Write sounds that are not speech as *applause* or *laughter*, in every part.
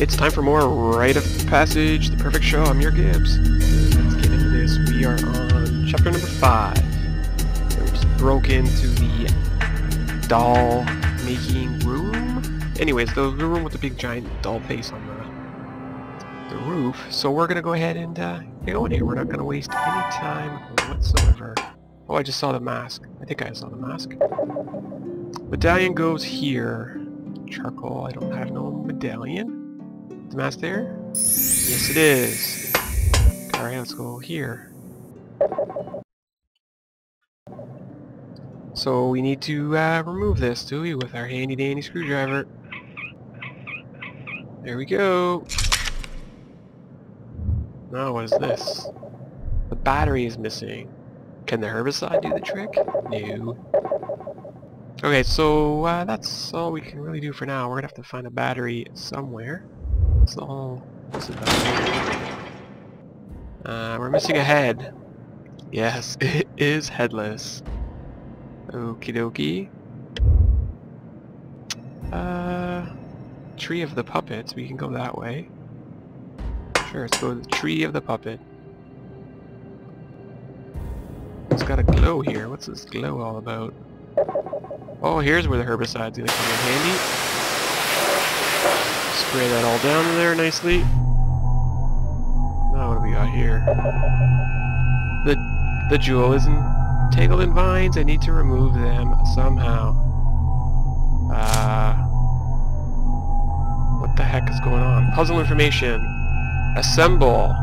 It's time for more Rite of Passage, the perfect show. I'm YourGibs. Let's get into this. We are on chapter number five. We just broke into the doll making room. Anyways, the, room with the big giant doll face on the the roof. So we're gonna go ahead and uh, get going here. We're not gonna waste any time whatsoever. Oh, I just saw the mask. I think I saw the mask. Medallion goes here. Charcoal. I don't have no medallion. The mask there? Yes, it is. Alright, let's go here. So we need to uh, remove this, do we, with our handy dandy screwdriver. There we go. Now what is this? The battery is missing. Can the herbicide do the trick? No. Okay, so uh, that's all we can really do for now. We're gonna have to find a battery somewhere. That's. What's about Uh, we're missing a head. Yes, *laughs* it is headless. Okie dokie. Uh, tree of the puppets. We can go that way. Sure, let's go to the tree of the puppet. It's got a glow here. What's this glow all about? Oh, here's where the herbicide's gonna come in handy. Spray that all down in there nicely. Now what do we got here? The the jewel is entangled in vines. I need to remove them somehow. Uh, what the heck is going on? Puzzle information. Assemble.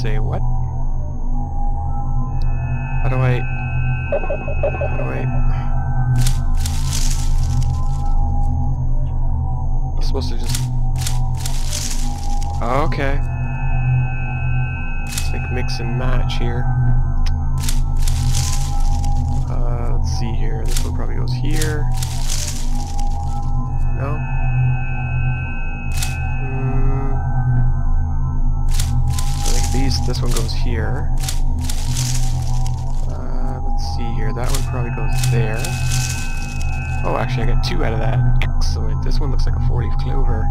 Say what? How do I... How do I... supposed to just... Okay. It's like mix and match here. Uh, let's see here. This one probably goes here. No? Hmm. I think these, this one goes here Uh, let's see here. That one probably goes there. Oh, actually, I got two out of that. This one looks like a 40 clover.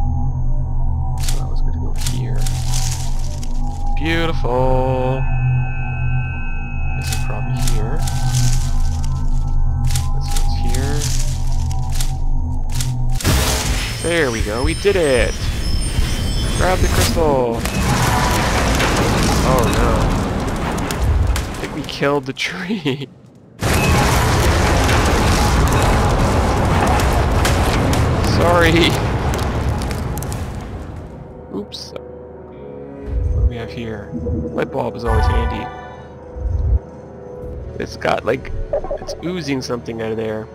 So that was going to go here. Beautiful. This is probably here. This one's here. There we go. We did it. Grab the crystal. Oh no. I think we killed the *laughs* tree. Sorry. Oops. What do we have here? Light bulb is always handy. It's got like, it's oozing something out of there.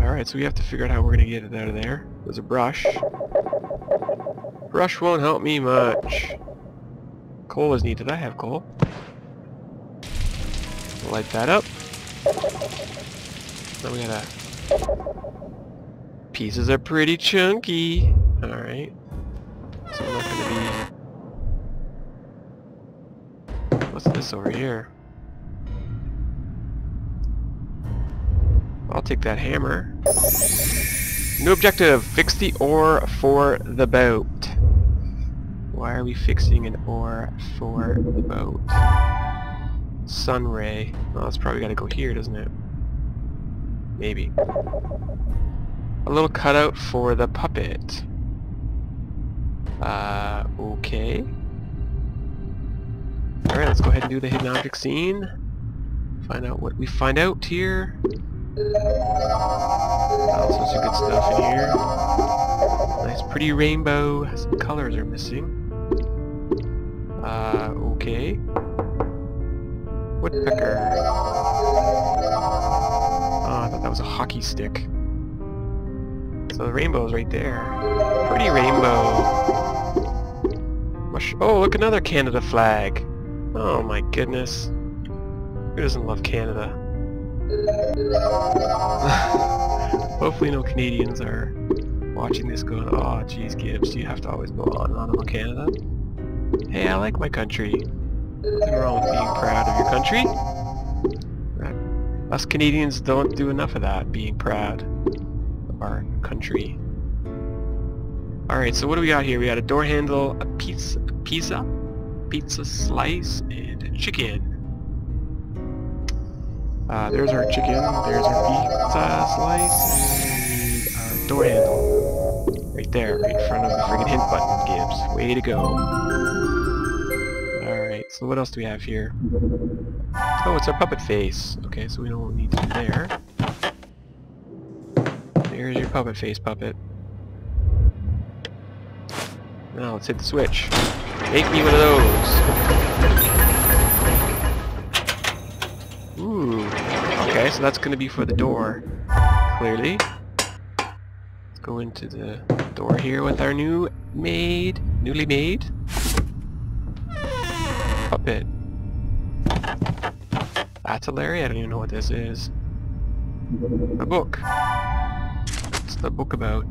Alright, so we have to figure out how we're going to get it out of there. There's a brush. Brush won't help me much. Coal is needed. I have coal. Light that up. Then we gotta... Pieces are pretty chunky. Alright. So not gonna be... What's this over here? I'll take that hammer. New objective! Fix the oar for the boat. Why are we fixing an oar for the boat? Sunray. Well, oh, it's probably gotta go here, doesn't it? Maybe. A little cutout for the puppet. Uh, okay. Alright, let's go ahead and do the hidden object scene. Find out what we find out here. Also some good stuff in here. Nice pretty rainbow. Some colors are missing. Uh, okay. Woodpecker. That was a hockey stick. So the rainbow is right there. Pretty rainbow. Mush oh, look, another Canada flag. Oh my goodness. Who doesn't love Canada? *sighs* Hopefully no Canadians are watching this going, oh geez Gibs, do you have to always go on and on about Canada? Hey, I like my country. Nothing wrong with being proud of your country. Us Canadians don't do enough of that, being proud of our country. Alright, so what do we got here? We got a door handle, a pizza, a pizza, pizza slice, and a chicken. Uh, there's our chicken, there's our pizza slice, and our door handle. Right there, right in front of the friggin' hint button, Gibs. Way to go. Alright, so what else do we have here? Oh, it's our puppet face. Okay, so we don't need to there. There's your puppet face, puppet. Now let's hit the switch. Make me one of those. Ooh. Okay, so that's gonna be for the door. Clearly. Let's go into the door here with our new made, newly made puppet. Larry? I don't even know what this is. A book. What's the book about?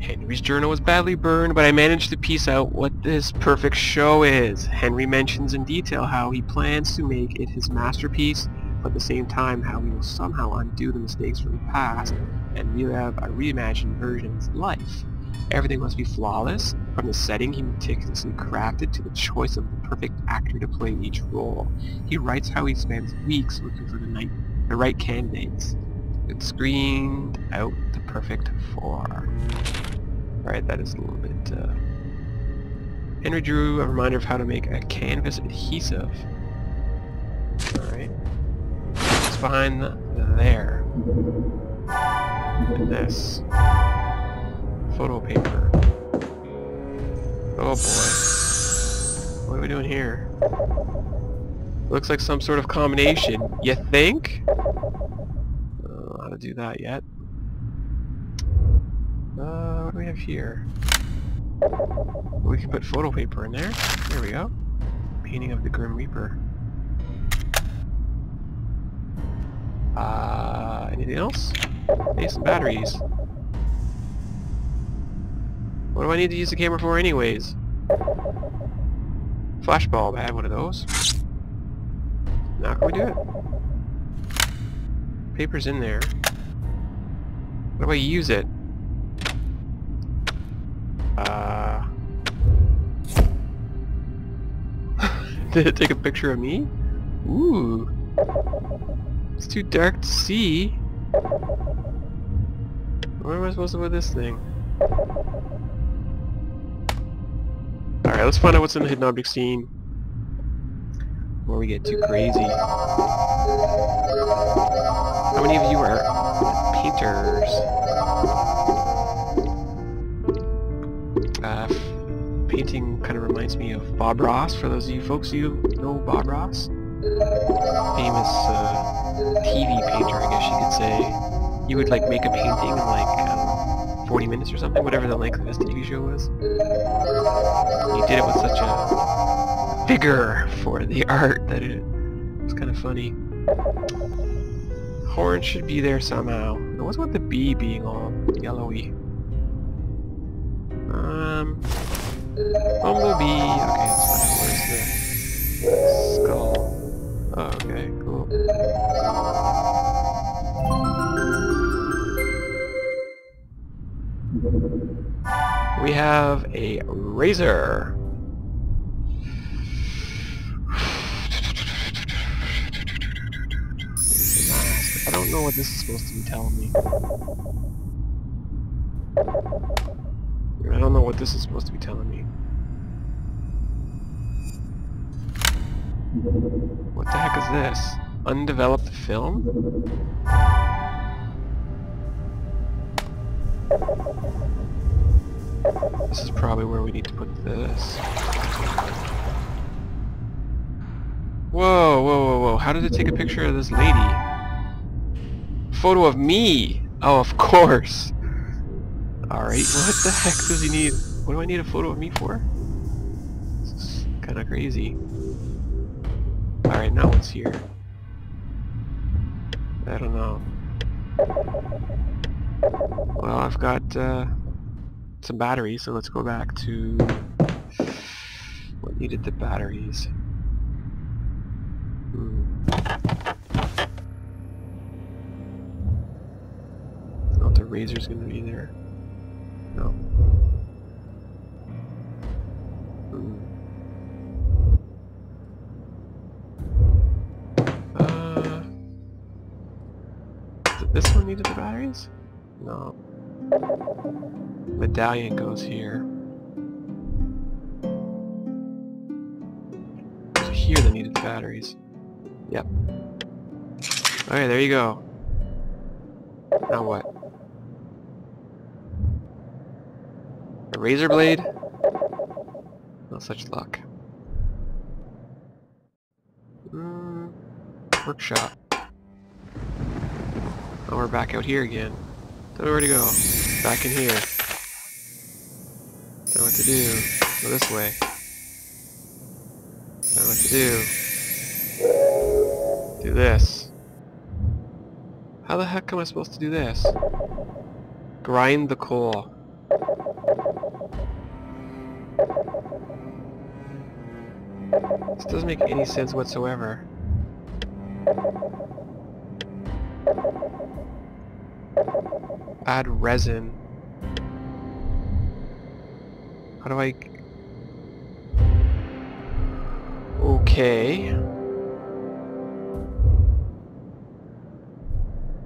Henry's journal was badly burned, but I managed to piece out what this perfect show is. Henry mentions in detail how he plans to make it his masterpiece, but at the same time how he will somehow undo the mistakes from the past and relive a reimagined version of life. Everything must be flawless, from the setting he meticulously crafted to the choice of the perfect actor to play each role. He writes how he spends weeks looking for the, night, the right candidates. It screened out the perfect four. Alright, that is a little bit... Uh... Henry drew a reminder of how to make a canvas adhesive. Alright. What's behind the, there? And this photo paper. Oh boy. What are we doing here? Looks like some sort of combination. You think? I don't know how to do that yet. Uh, what do we have here? We can put photo paper in there. There we go. Painting of the Grim Reaper. Uh, anything else? Hey, some batteries. What do I need to use the camera for anyways? Flash bulb, I have one of those. Now can we do it? Paper's in there. How do I use it? Uh... *laughs* Did it take a picture of me? Ooh. It's too dark to see. Where am I supposed to put this thing? Alright, let's find out what's in the hidden object scene. Before we get too crazy. How many of you are painters? Uh, painting kind of reminds me of Bob Ross, for those of you folks who know Bob Ross. Famous uh, TV painter, I guess you could say. You would like make a painting in like, um, 40 minutes or something, whatever the length of his TV show was. He did it with such a vigor for the art that it was kind of funny. Horn should be there somehow. what's with the bee being all yellowy? Um, bumblebee. Have a razor. I don't know what this is supposed to be telling me. I don't know what this is supposed to be telling me. What the heck is this? Undeveloped film? This is probably where we need to put this. Whoa, whoa, whoa, whoa. How did it take a picture of this lady? Photo of me! Oh, of course! Alright, what the heck does he need? What do I need a photo of me for? This is kinda crazy. Alright, now what's here? I don't know. Well, I've got, uh, some batteries, so let's go back to what needed the batteries. Hmm. Not the razor's gonna be there. No. Hmm. Uh, this one needed the batteries? No. Medallion goes here. So here they needed the batteries. Yep. Alright, there you go. Now what? A razor blade? No such luck. Mm, workshop. Oh, we're back out here again. Don't know where to go. Back in here. Don't know what to do. Go this way. Don't know what to do. Do this. How the heck am I supposed to do this? Grind the coal. This doesn't make any sense whatsoever. Add resin. How do I... Okay.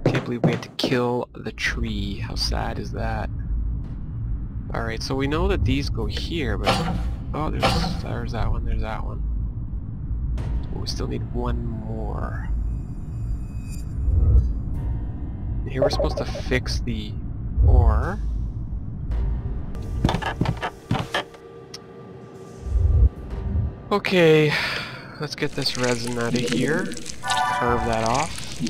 Can't believe we had to kill the tree. How sad is that? Alright, so we know that these go here, but... Oh, there's, there's that one, there's that one. we still need one more. Here we're supposed to fix the oar. Okay, let's get this resin out of here. Carve that off.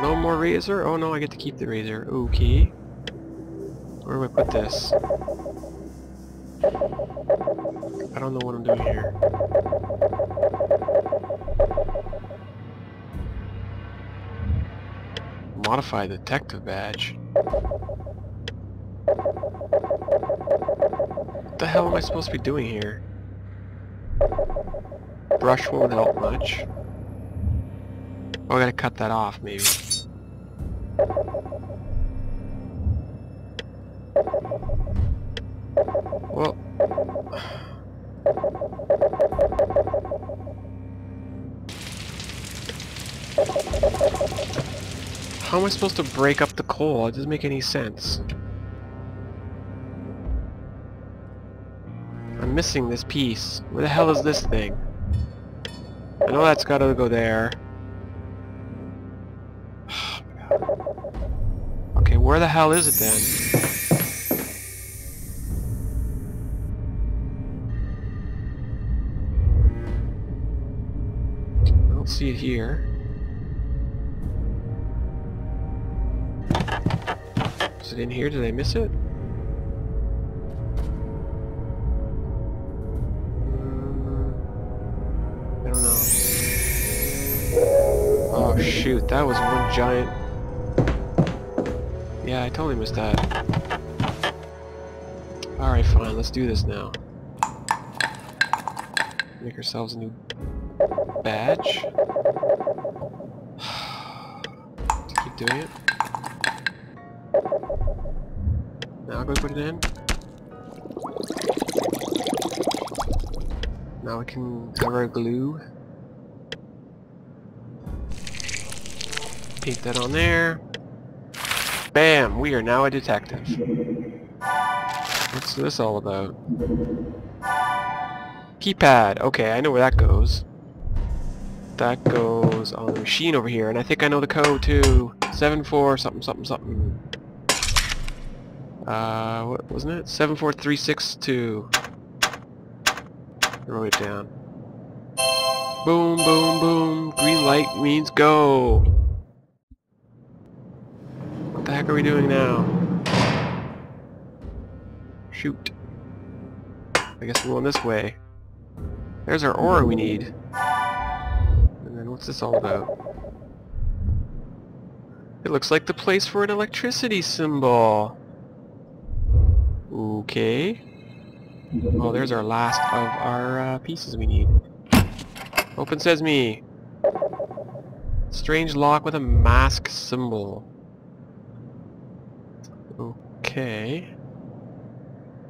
No more razor? Oh no, I get to keep the razor. Okay. Where do I put this? I don't know what I'm doing here. Modify the detective badge. The hell am I supposed to be doing here? Brush won't help much. Oh, I gotta cut that off, maybe. Well... How am I supposed to break up the coal? It doesn't make any sense. Missing this piece. Where the hell is this thing? I know that's gotta go there. *sighs* okay, where the hell is it then? I don't see it here. Is it in here? Did I miss it? Shoot, that was one giant... Yeah, I totally missed that. Alright, fine, let's do this now. Make ourselves a new badge. *sighs* Keep doing it. Now go put it in. Now we can our glue. Paint that on there. Bam! We are now a detective. What's this all about? Keypad. Okay, I know where that goes. That goes on the machine over here, and I think I know the code too. 74 something something something. Uh, what wasn't it? 74362. I wrote it down. Boom, boom, boom. Green light means go. What the heck are we doing now? Shoot. I guess we're going this way. There's our oar we need. And then what's this all about? It looks like the place for an electricity symbol. Okay. Oh, there's our last of our uh, pieces we need. Open says me. Strange lock with a mask symbol. Okay.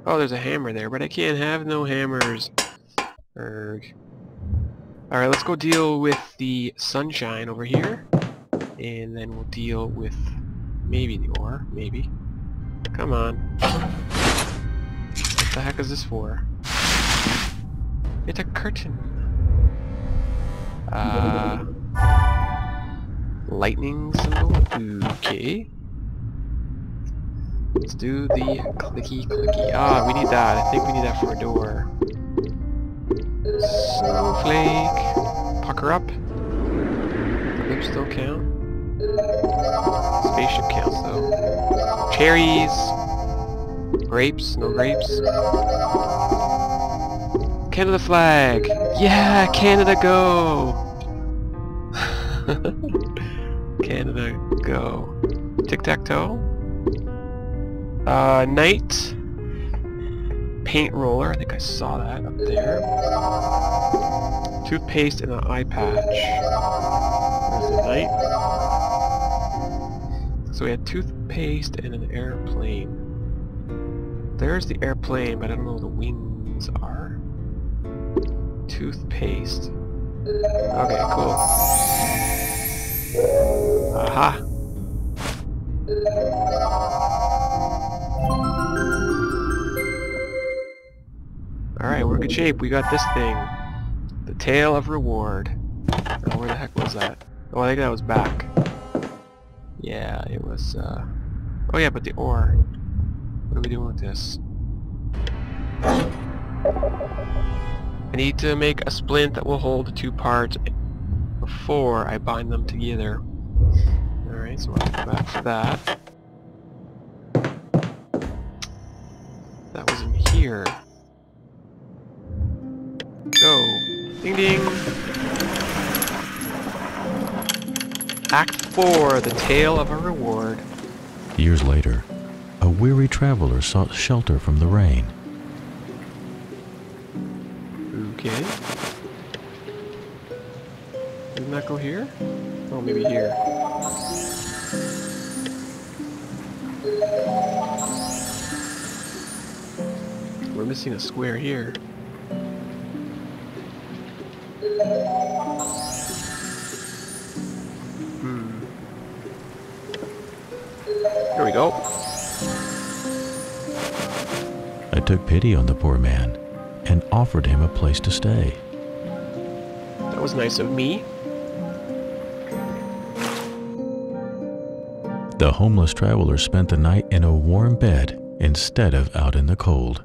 Oh, there's a hammer there, but I can't have no hammers. Erg. Alright, let's go deal with the sunshine over here. And then we'll deal with maybe the oar. Maybe. Come on. What the heck is this for? It's a curtain. Uh... Lightning symbol? Okay. Let's do the clicky clicky. Ah, we need that. I think we need that for a door. Snowflake. Pucker up. Lips still count. Spaceship counts though. Cherries. Grapes. No grapes. Canada flag. Yeah, Canada go. *laughs* Canada go. Tic-tac-toe. Uh, knight. Paint roller. I think I saw that up there. Toothpaste and an eye patch. There's the knight. So we had toothpaste and an airplane. There's the airplane, but I don't know where the wings are. Toothpaste. Okay, cool. Aha! Good shape. We got this thing. The Tale of Reward. Oh, where the heck was that? Oh, I think that was back. Yeah, it was, uh... Oh yeah, but the oar. What are we doing with this? I need to make a splint that will hold the two parts before I bind them together. Alright, so we'll go back for that. That was in here. Ding ding! Act 4, The Tale of a Reward. Years later, a weary traveler sought shelter from the rain. Okay. Didn't that go here? Oh, maybe here. We're missing a square here. Took pity on the poor man and offered him a place to stay. That was nice of me. The homeless traveler spent the night in a warm bed instead of out in the cold.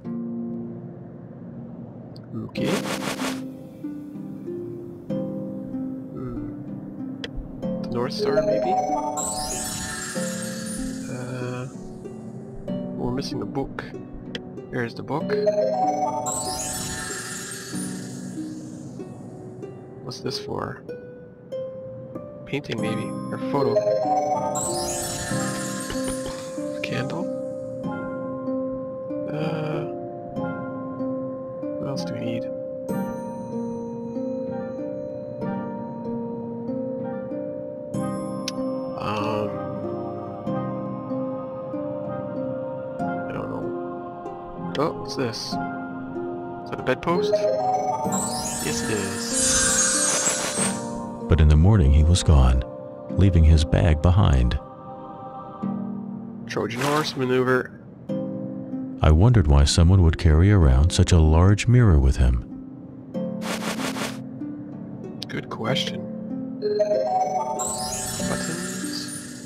Okay. Hmm. The North Star, maybe? Uh, we're missing the book. Here's the book. What's this for? Painting, maybe? Or photo? What's this? Is that a bedpost? Yes, it is. But in the morning he was gone, leaving his bag behind. Trojan horse maneuver. I wondered why someone would carry around such a large mirror with him. Good question. Buttons.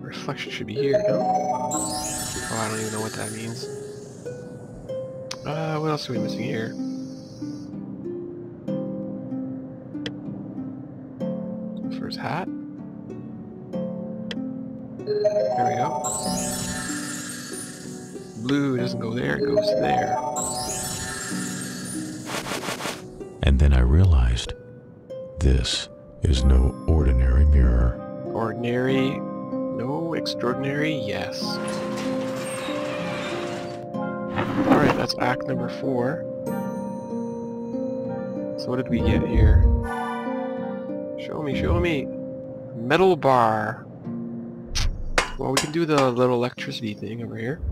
Reflection should be here, no? Oh, I don't even know what that means. Uh, what else are we missing here? First hat? There we go. Blue doesn't go there, it goes there. And then I realized this is no ordinary mirror. Ordinary, no extraordinary, yes. That's act number four. So what did we get here? Show me, show me. Metal bar. Well, we can do the little electricity thing over here.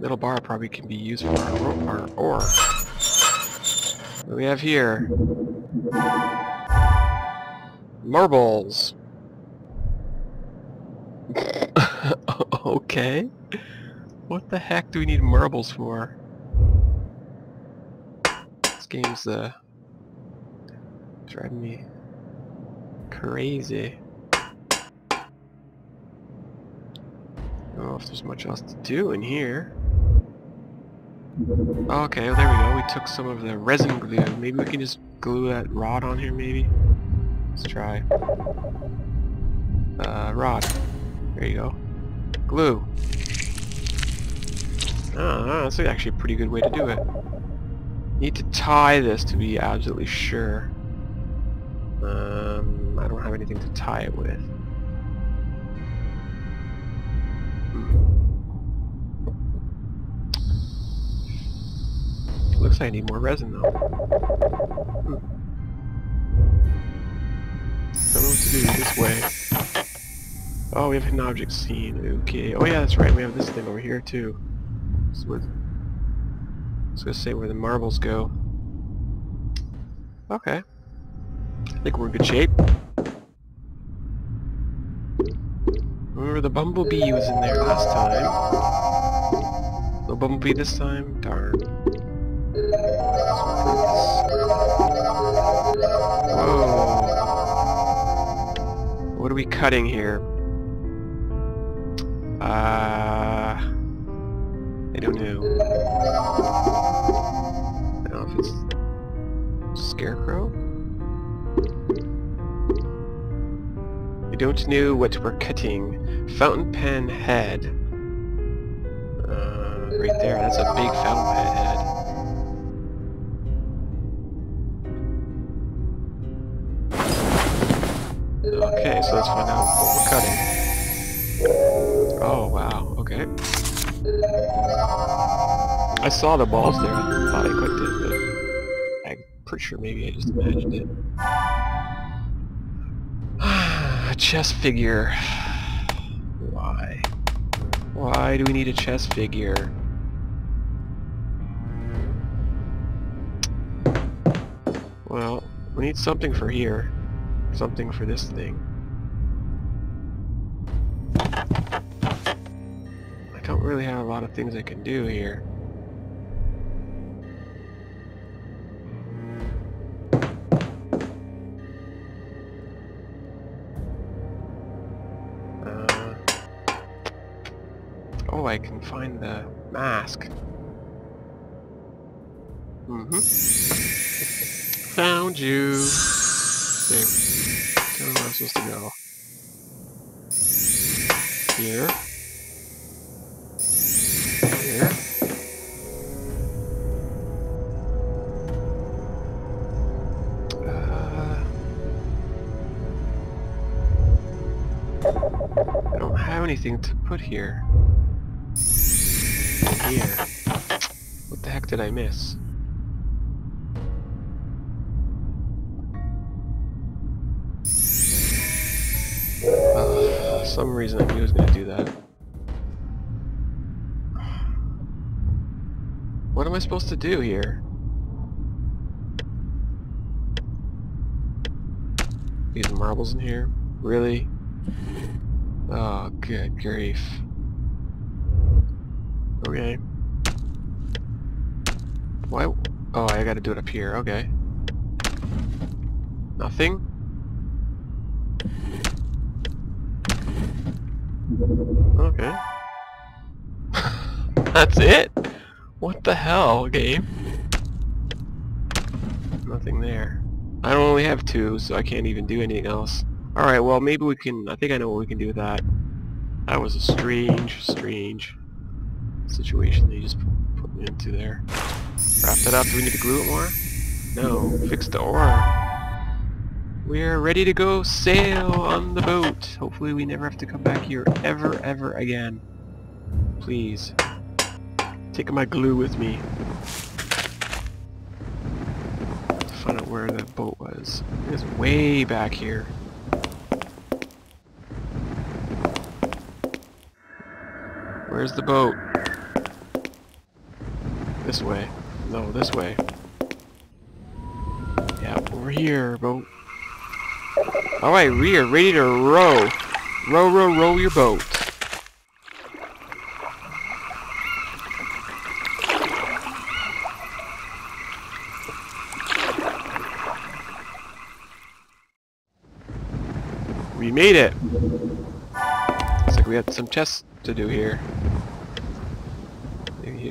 Metal bar probably can be used for our, our oar. What do we have here? Marbles. *laughs* okay. What the heck do we need marbles for? This game's uh driving me crazy. I don't know if there's much else to do in here. Okay, well, there we go. We took some of the resin glue. Maybe we can just glue that rod on here, maybe? Let's try. Uh, rod. There you go. Glue. Ah, that's actually a pretty good way to do it. Need to tie this to be absolutely sure. Um, I don't have anything to tie it with. Hmm. Looks like I need more resin though. Hmm. What to do this way. Oh, we have hidden object scene. Okay. Oh yeah, that's right. We have this thing over here too. This was, I was gonna say where the marbles go. Okay. I think we're in good shape. Remember the bumblebee was in there last time. No bumblebee this time? Darn. Whoa. What are we cutting here? Don't what we're cutting. Fountain pen head. Uh, right there. That's a big fountain pen head. Okay, so let's find out what we're cutting. Oh, wow. Okay. I saw the balls there. I thought I clicked it, but I'm pretty sure maybe I just imagined it. A chess figure. Why? Why do we need a chess figure? Well, we need something for here. Something for this thing. I don't really have a lot of things I can do here. I can find the mask. Mm-hmm. Found you. Okay. Tell me I'm supposed to go. Here. Here. Uh, I don't have anything to put here. Here. What the heck did I miss? Uh, for some reason I knew I was going to do that. What am I supposed to do here? These marbles in here? Really? Oh, good grief. Okay. Why? Oh, I gotta do it up here. Okay. Nothing? Okay. *laughs* That's it? What the hell, game? Nothing there. I don't only have two, so I can't even do anything else. Alright, well maybe we can... I think I know what we can do with that. That was a strange, strange situation they just put me into there. Wrap that up. Do we need to glue it more? No. Fix the oar. We're ready to go sail on the boat. Hopefully we never have to come back here ever, ever again. Please. Take my glue with me. To find out where that boat was. It's way back here. Where's the boat? This way. No, this way. Yeah, over here, boat. Alright, we are ready to row. Row, row, row your boat. We made it! Looks like we have some tests to do here.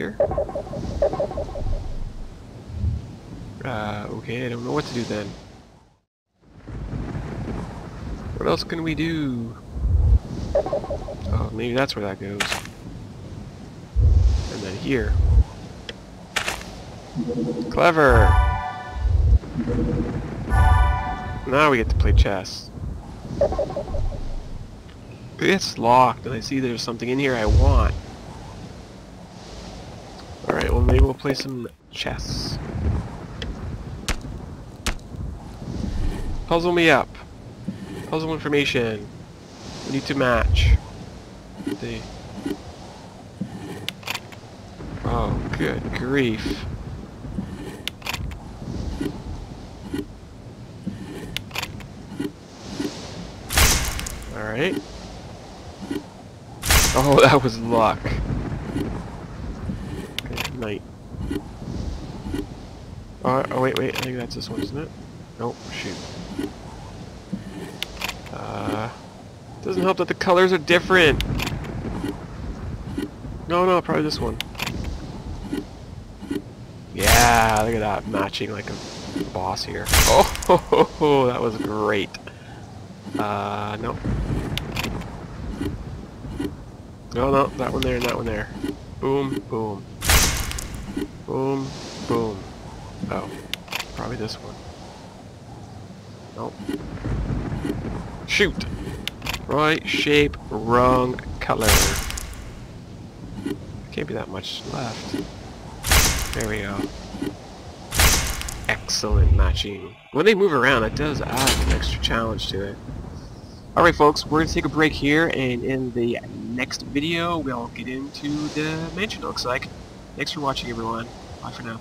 Here? Uh, okay, I don't know what to do then. What else can we do? Oh, maybe that's where that goes. And then here. Clever! Now we get to play chess. It's locked, and I see there's something in here I want. Alright, well maybe we'll play some chess. Puzzle me up. Puzzle information. We need to match. The... Oh, good grief. Alright. Oh, *laughs* that was luck. Okay, knight. Oh, oh, wait, wait, I think that's this one, isn't it? Nope, shoot. Uh, doesn't help that the colors are different. No, no, probably this one. Yeah, look at that, matching like a boss here. *laughs* Oh, ho, ho, ho, that was great. Uh, no. No, no, that one there and that one there. Boom, boom. Boom, boom. Oh, probably this one. Nope. Shoot! Right shape, wrong color. Can't be that much left. There we go. Excellent matching. When they move around, it does add an extra challenge to it. Alright folks, we're going to take a break here, and in the next video, we'll get into the mansion, it looks like. Thanks for watching, everyone. Bye for now.